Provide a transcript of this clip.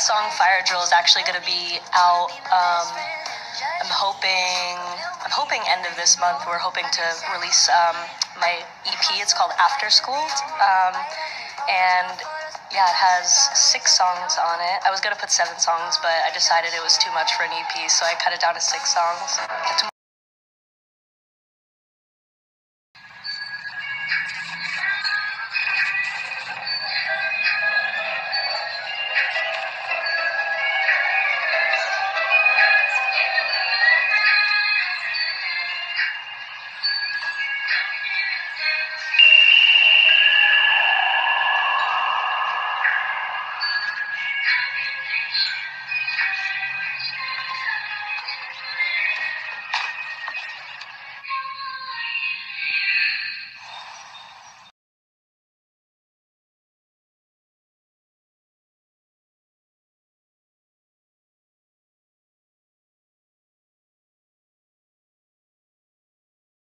song Fire Drill is actually going to be out. Um, I'm hoping, I'm hoping end of this month. We're hoping to release um, my EP. It's called After School, um, and yeah, it has six songs on it. I was gonna put seven songs, but I decided it was too much for an EP, so I cut it down to six songs.